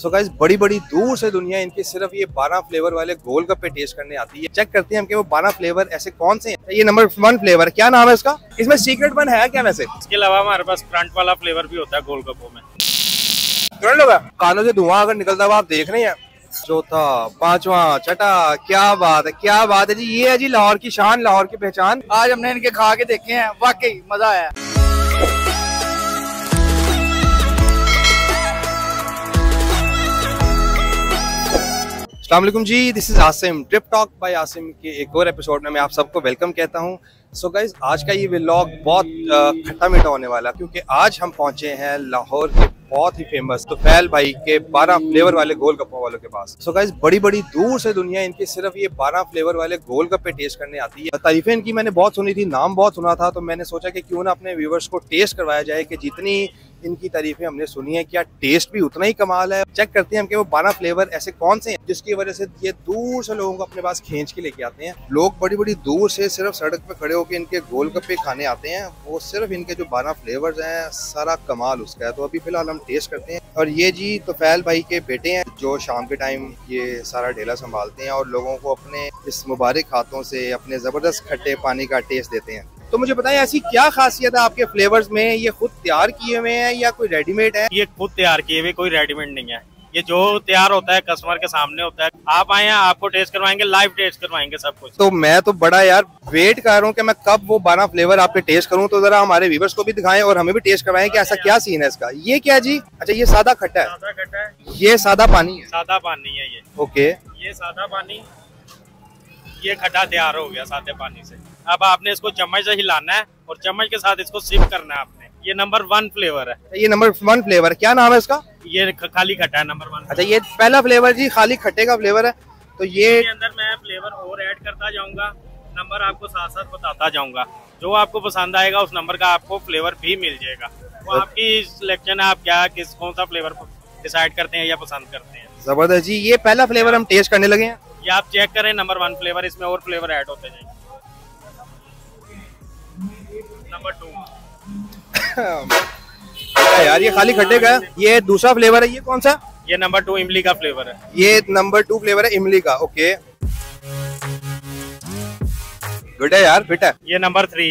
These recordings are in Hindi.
सो so गाइस बड़ी बड़ी दूर से दुनिया इनके सिर्फ़ ये 12 फ्लेवर वाले गोल गप्पे टेस्ट करने आती है। चेक करते हैं हम कि वो 12 फ्लेवर ऐसे कौन से हैं। ये नंबर वन फ्लेवर क्या नाम है इसका इसमें सीक्रेट वन है क्या वैसे? इसके अलावा हमारे पास फ्रंट वाला फ्लेवर भी होता है गोलगप्पो में। कानों से धुआँ अगर निकलता हुआ आप देख रहे हैं। चौथा पांचवा छठा क्या बात है क्या बात है जी। ये है जी लाहौर की शान लाहौर की पहचान। आज हमने इनके खा के देखे हैं वाकई मज़ा आया। Allam ji this is Asim trip talk by Asim के एक और एपिसोड में मैं आप सबको वेलकम कहता हूँ। सो गाइज़ आज का ये व्लॉग बहुत खट्टा मीठा होने वाला, क्योंकि आज हम पहुँचे हैं लाहौर के बहुत ही फ़ेमस तो फैल भाई के 12 फ्लेवर वाले गोल गप्पे वालों के पास। सो so गाइज़ बड़ी बड़ी दूर से दुनिया इनके सिर्फ़ ये 12 फ्लेवर वाले गोल गप्पे टेस्ट करने आती है। तारीफें इनकी मैंने बहुत सुनी थी, नाम बहुत सुना था तो मैंने सोचा कि क्यों ना अपने व्यूवर्स को टेस्ट करवाया जाए कि जितनी इनकी तारीफें हमने सुनी है क्या टेस्ट भी उतना ही कमाल है। चेक करते हैं हम कि वो बारह फ्लेवर ऐसे कौन से हैं, जिसकी वजह से ये दूर से लोगों को अपने पास खींच के लेके आते हैं। लोग बड़ी बड़ी दूर से सिर्फ़ सड़क पे खड़े होकर इनके गोलगप्पे खाने आते हैं। वो सिर्फ़ इनके जो बारह फ्लेवर हैं, सारा कमाल उसका है। तो अभी फ़िलहाल हम टेस्ट करते हैं। और ये जी तो फैल भाई के बेटे हैं, जो शाम के टाइम ये सारा ढेला संभालते हैं और लोगों को अपने इस मुबारक हाथों से, अपने ज़बरदस्त खट्टे पानी का टेस्ट देते हैं। तो मुझे बताएँ ऐसी क्या खासियत है आपके फ्लेवर्स में? ये खुद तैयार किए हुए हैं या कोई रेडीमेड है? ये खुद तैयार किए हुए कोई रेडीमेड नहीं है। ये जो तैयार होता है कस्टमर के सामने होता है। आप आए हैं आपको टेस्ट करवाएँगे लाइव टेस्ट करवाएँगे सब कुछ। तो मैं तो बड़ा यार वेट कर रहा हूँ कि मैं कब वो बारह फ्लेवर आपके टेस्ट करूँ तो जरा हमारे व्यूवर्स को भी दिखाएँ और हमें भी टेस्ट करवाएँ कि ऐसा क्या सीन है इसका। ये क्या जी? अच्छा ये सादा खट्टा है। सादा खट्टा है। ये सादा पानी है। सादा पानी है ये। ओके ये सादा पानी ये खट्टा तैयार हो गया सादे पानी से। अब आपने इसको चम्मच से हिलाना है और चम्मच के साथ इसको सिप करना है आपने। ये नंबर वन फ्लेवर है। ये नंबर वन फ्लेवर क्या नाम है इसका? ये खाली खट्टा है नंबर वन अच्छा ये पहला फ्लेवर जी खाली खट्टे का फ्लेवर है। तो ये अंदर मैं फ्लेवर और ऐड करता जाऊँगा। नंबर आपको साथ साथ बताता जाऊँगा। जो आपको पसंद आएगा उस नंबर का आपको फ्लेवर भी मिल जाएगा। वो आपकी सिलेक्शन है आप क्या किस कौन सा फ्लेवर डिसाइड करते हैं या पसंद करते हैं? ज़बरदस्त जी ये पहला फ्लेवर हम टेस्ट करने लगे हैं। ये आप चेक करें नंबर वन फ्लेवर इसमें और फ्लेवर ऐड होते जाएँगे। नंबर यार ये खाली खट्टे का ये दूसरा फ्लेवर है ये कौन सा? ये नंबर टू इमली का फ्लेवर है। ये नंबर टू फ्लेवर है इमली का ओके गुड है यार फिट है। ये नंबर थ्री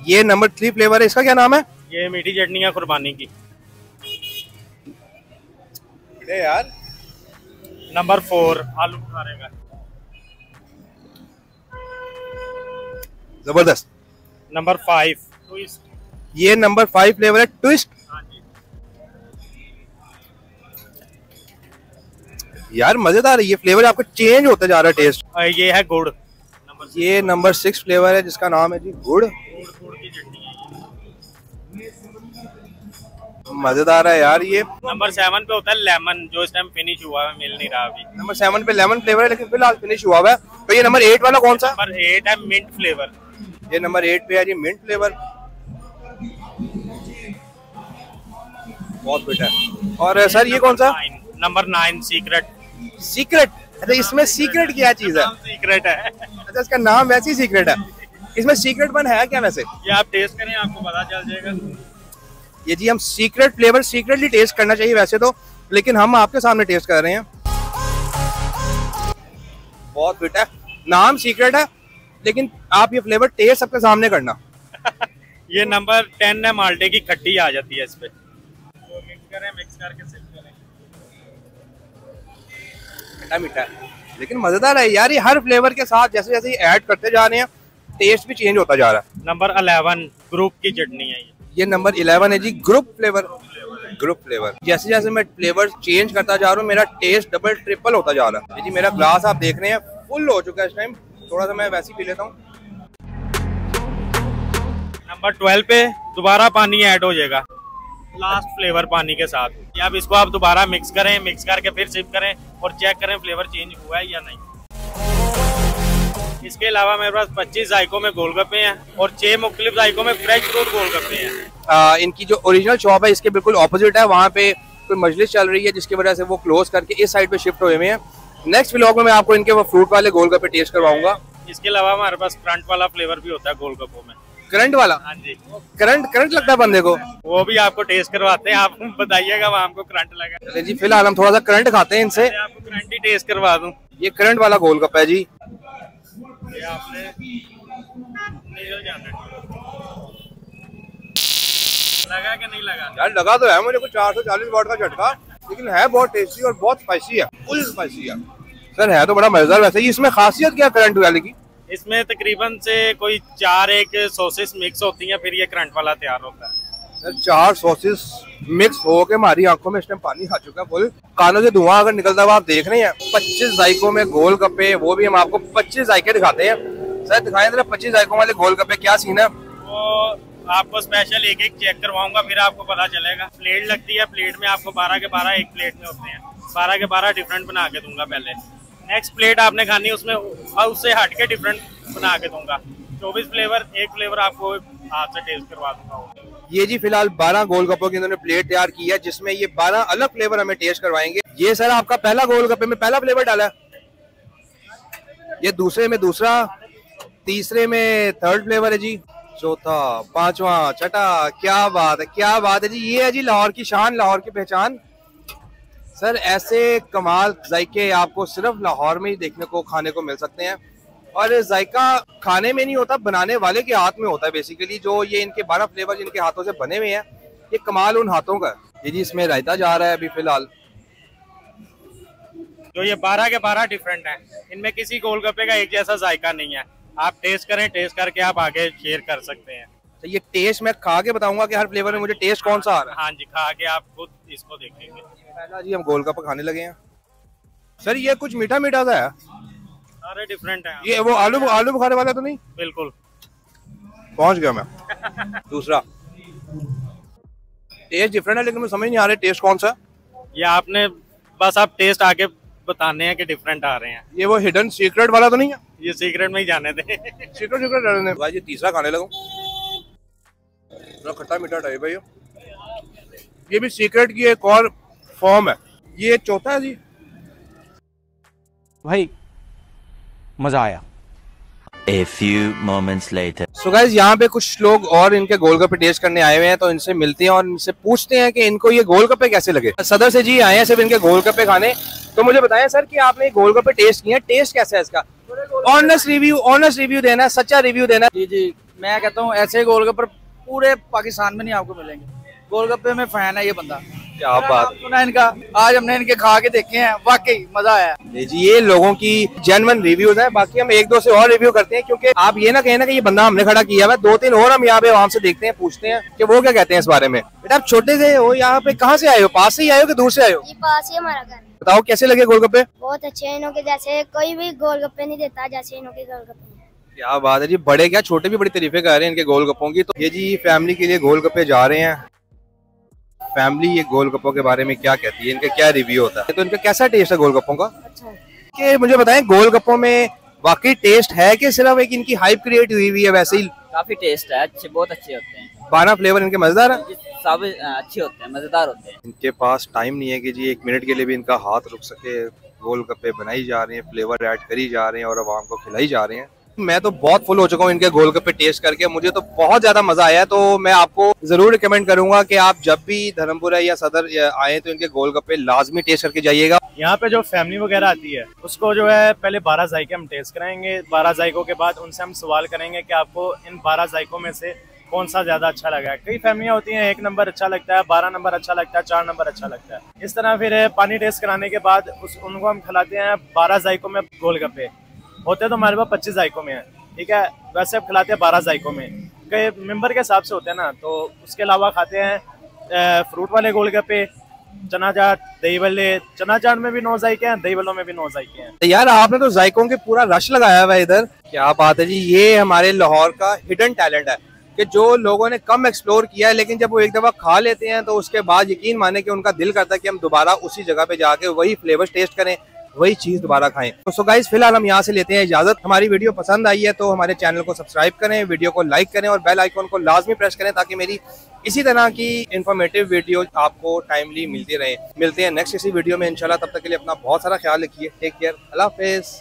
ये नंबर थ्री फ्लेवर है इसका क्या नाम है? ये मीठी चटनी है कुर्बानी की। यार। नंबर फोर आलू बुखारे का। ज़बरदस्त। नंबर फाइव ये नंबर फाइव फ्लेवर है ट्विस्ट हाँ यार मज़ेदार है ये फ्लेवर आपका चेंज होता जा रहा है टेस्ट ये है गुड़। ये नंबर सिक्स फ्लेवर है जिसका नाम है जी गुड़। मज़ेदार है यार ये। नंबर सेवन पे होता है लेमन जो इस टाइम फिनिश हुआ है मिल नहीं रहा अभी। नंबर सेवन पे लेमन फ्लेवर है लेकिन फ़िलहाल फिनिश हुआ हुआ है। तो ये नंबर एट वाला कौन सा? नंबर एट है मिंट फ्लेवर ये नंबर एट पे है जी मिंट फ्लेवर बहुत बेटा है। और सर ये कौन सा? नंबर नाइन सीक्रेट सीक्रेट अच्छा इसमें सीक्रेट क्या चीज़ है? सीक्रेट है। अच्छा इसका नाम वैसे ही सीक्रेट है। इसमें सीक्रेट बन है क्या वैसे? ये आप टेस्ट करें आपको पता चल जाएगा। ये जी हम सीक्रेट फ्लेवर सीक्रेटली टेस्ट करना चाहिए वैसे तो लेकिन हम आपके सामने टेस्ट कर रहे हैं। बहुत बेटा नाम सीक्रेट है लेकिन आप ये फ्लेवर टेस्ट सबके सामने करना। ये नंबर टेन है माल्टे की खट्टी आ जाती है इस पे। करें मिक्स करके सिप करें खट्टा मीठा है लेकिन मज़ेदार है यार ये हर फ्लेवर के साथ जैसे जैसे ऐड करते जा रहे हैं टेस्ट भी चेंज होता जा रहा है। नंबर अलेवन ग्रुप की चटनी है ये। ये नंबर इलेवन है जी ग्रुप फ्लेवर ग्रुप फ्लेवर जैसे जैसे मैं फ्लेवर चेंज करता जा रहा हूँ मेरा टेस्ट डबल ट्रिपल होता जा रहा है। जी मेरा ग्लास आप देख रहे हैं फुल हो चुका है इस टाइम थोड़ा सा मैं वैसे ही पी लेता हूँ। नंबर ट्वेल्व पे दोबारा पानी ऐड हो जाएगा। लास्ट फ्लेवर पानी के साथ। अब इसको आप दोबारा मिक्स करें मिक्स करके फिर सिप करें और चेक करें फ्लेवर चेंज हुआ है या नहीं। इसके अलावा मेरे पास 25 जायकों में गोलगप्पे हैं और छह मुख्तलिफ़ जायकों में फ्रेश फ्रूट गोलगप्पे हैं। आ, इनकी जो ओरिजिनल शॉप है इसके बिल्कुल ऑपोजिट है। वहाँ पे कोई मजलिस चल रही है जिसकी वजह से वो क्लोज करके इस साइड पे शिफ्ट हुए हुए हैं। नेक्स्ट व्लॉग में मैं आपको इनके वो फ्रूट वाले गोलगप्पे टेस्ट करवाऊँगा। इसके अलावा हमारे पास फ्रंट वाला फ्लेवर भी होता है गोलगप्पों में। करंट वाला? हाँ जी। करंट करंट लगता है बंदे को? वो भी आपको टेस्ट करवाते हैं आप बताइएगा वहाँ हमको करंट लगा। चलिए जी फ़िलहाल हम थोड़ा सा करंट खाते हैं इनसे। आपको करंट ही टेस्ट करवा दूँ। ये करंट वाला गोलगप्पा है जी। लगा कि नहीं लगा? यार लगा तो है मुझे कुछ चार सौ चालीस वाट का झटका लेकिन है बहुत टेस्टी और बहुत स्पाइसी है फुल स्पाइसी है। सर है तो बड़ा मज़ेदार वैसे ही इसमें खासियत क्या करंट वाले की इसमें तकरीबन से कोई चार एक सॉसेस मिक्स होती हैं फिर ये करंट वाला तैयार होता है। चार सॉसेस मिक्स हो के हमारी आँखों में इस टाइम पानी आ चुका है फुल। कानों से धुआँ अगर निकलता हुआ आप देख रहे हैं। पच्चीस जायकों में गोल गप्पे वो भी हम आपको पच्चीस जायके दिखाते हैं। सर दिखाएँ जरा पच्चीस जायकों वाले गोल गप्पे क्या सीन है? वो आपको स्पेशल एक एक चेक करवाऊँगा फिर आपको पता चलेगा। प्लेट लगती है प्लेट में आपको बारह के बारह एक प्लेट में होते हैं। बारह के बारह डिफरेंट बना के दूँगा पहले। नेक्स्ट प्लेट आपने खानी उसमें उससे हट के डिफरेंट बना के दूँगा। चौबीस फ्लेवर एक फ्लेवर आपको हाथ से टेस्ट करवा दूँगा ये जी फ़िलहाल बारह गोलगप्पों की इन्होंने प्लेट तैयार की है, जिसमें ये बारह अलग फ्लेवर हमें टेस्ट करवाएँगे। ये सर आपका पहला गोलगप्पे में पहला फ्लेवर डाला है। ये दूसरे में दूसरा, तीसरे में थर्ड फ्लेवर है जी। चौथा, पांचवा, छठा, क्या बात है, क्या बात है जी, ये है जी लाहौर की शान, लाहौर की पहचान। सर ऐसे कमाल जायके आपको सिर्फ़ लाहौर में ही देखने को खाने को मिल सकते हैं। और जायका खाने में नहीं होता बनाने वाले के हाथ में होता है बेसिकली जो ये इनके बारह फ्लेवर जिनके हाथों से बने हुए हैं ये कमाल उन हाथों का ये जी इसमें रायता जा रहा है अभी फ़िलहाल। जो ये बारह के बारह डिफरेंट हैं। इनमें किसी गोलगप्पे का एक जैसा जायका नहीं है। आप टेस्ट करें टेस्ट करके आप आगे शेयर कर सकते हैं। तो ये टेस्ट मैं खा के बताऊँगा कि हर फ्लेवर में मुझे टेस्ट कौन सा आ रहा है। हाँ जी खा के आप खुद इसको देखेंगे। पहला जी हम गोलगप्पा खाने लगे हैं। सर ये कुछ मीठा मीठा सा है? सारे डिफरेंट हैं। ये वो आलू आलू बुखारे वाला तो नहीं? बिल्कुल। पहुँच गया मैं। दूसरा। टेस्ट डिफरेंट है लेकिन मुझे समझ नहीं आ रहा टेस्ट कौन सा। ये आपने बस आप टेस्ट आगे बताने हैं कि डिफरेंट आ रहे हैं। ये वो हिडन सीक्रेट वाला तो नहीं है? ये सीक्रेट में ही जाने थे सीक्रेट सीक्रेट डालने भाई ये तीसरा खाने लगा। थोड़ा खट्टा मीठा टाइप है ये। भी सीक्रेट की एक और फॉर्म है। ये चौथा है जी। भाई मज़ा आया। A few moments later. So guys यहाँ पे कुछ लोग और इनके गोलगप्पे टेस्ट करने आए हुए हैं तो इनसे मिलते हैं और इनसे पूछते हैं कि इनको ये गोलगप्पे कैसे लगे। सदर से जी आए हैं सिर्फ़ इनके गोलगप्पे खाने। तो मुझे बताएँ सर कि आपने ये गोलगप्पे टेस्ट किए हैं? टेस्ट कैसा है इसका? ऑनेस्ट रिव्यू ऑनेस्ट रिव्यू देना है सच्चा रिव्यू देना है। जी जी। मैं कहता हूँ ऐसे गोलगप्पे पूरे पाकिस्तान में नहीं आपको मिलेंगे। गोलगप्पे में फ़ैन है ये बंदा। क्या बात सुना इनका। आज हमने इनके खा के देखे हैं वाकई मज़ा आया। ये जी ये लोगों की जेनवन रिव्यूज़ है बाकी हम एक दो से और रिव्यू करते हैं क्योंकि आप ये ना कहें ना कि ये बंदा हमने खड़ा किया हुआ है दो तीन और हम यहाँ पे वहाँ से देखते हैं पूछते हैं कि वो क्या कहते हैं इस बारे में। बेटा आप छोटे से हो यहाँ पे कहाँ से आए हो? पास से ही आए हो कि दूर से आए हो? पास ही हमारा घर। बताओ कैसे लगे गोलगप्पे? बहुत अच्छे हैं इन्हों के जैसे कोई भी गोलगप्पे नहीं देता जैसे इन्हों के गोलगप्पे क्या बात है जी बड़े क्या छोटे भी बड़ी तारीफे कर रहे हैं इनके गोलगप्पों की। तो ये जी फैमिली के लिए गोलगप्पे जा रहे हैं। फैमिली ये गोलगप्पों के बारे में क्या कहती है? इनका क्या रिव्यू होता है? तो इनका कैसा टेस्ट है गोलगप्पों का? अच्छा। कि मुझे बताएँ गोलगप्पों में वाकई टेस्ट है कि सिर्फ़ एक इनकी हाइप क्रिएट हुई हुई है वैसे ही? काफ़ी टेस्ट है अच्छे बहुत अच्छे होते हैं। बारह फ्लेवर इनके मज़ेदार है? अच्छे होते हैं मज़ेदार होते हैं। इनके पास टाइम नहीं है कि जी एक मिनट के लिए भी इनका हाथ रुक सके गोल गोलगप्पे बनाई जा रहे हैं फ्लेवर ऐड करी जा रहे हैं और आवाम को खिलाई जा रहे हैं। मैं तो बहुत फुल हो चुका हूँ इनके गोलगप्पे टेस्ट करके। मुझे तो बहुत ज़्यादा मज़ा आया तो मैं आपको ज़रूर रिकमेंड करूँगा कि आप जब भी धर्मपुरा या सदर आए तो इनके गोलगप्पे लाजमी टेस्ट करके जाइएगा। यहाँ पे जो फैमिली वगैरह आती है, उसको जो है पहले बारह जायके हम टेस्ट कराएँगे। बारह जायकों के बाद उनसे हम सवाल करेंगे कि आपको इन बारह जायकों में से कौन सा ज़्यादा अच्छा लगा है। कई फैमिलियाँ होती हैं, एक नंबर अच्छा लगता है, बारह नंबर अच्छा लगता है, चार नंबर अच्छा लगता है। इस तरह फिर पानी टेस्ट कराने के बाद उस, उनको हम खिलाते हैं बारह जायकों में गोलगप्पे होते तो हमारे पास पच्चीस जायकों में है, ठीक है? वैसे अब खिलाते हैं बारह जायकों में। कई मेंबर के हिसाब से होते हैं ना तो उसके अलावा खाते हैं फ्रूट वाले गोलगप्पे चना चाट दही बल्ले चना चाट में भी नौ जायके हैं दही बल्लों में भी नौ जायके हैं। तो यार, आपने तो जायकों के पूरा रश लगाया हुआ इधर। क्या बात है जी, ये हमारे लाहौर का हिडन टैलेंट है, कि जो लोगों ने कम एक्सप्लोर किया है, लेकिन जब वो एक दफ़ा खा लेते हैं तो उसके बाद यकीन माने कि उनका दिल करता है कि हम दोबारा उसी जगह पे जाके वही फ्लेवर टेस्ट करें। वही चीज़ दोबारा खाएँ। तो सो गाइज़ फ़िलहाल हम यहाँ से लेते हैं इजाज़त। हमारी वीडियो पसंद आई है तो हमारे चैनल को सब्सक्राइब करें, वीडियो को लाइक करें और बेल आइकॉन को लाजमी प्रेस करें ताकि मेरी इसी तरह की इन्फॉर्मेटिव वीडियो आपको टाइमली मिलती रहे। मिलते हैं नेक्स्ट इसी वीडियो में, इंशाल्लाह तब तक के लिए अपना बहुत सारा ख्याल रखिए। टेक केयर अल्लाह हाफिज।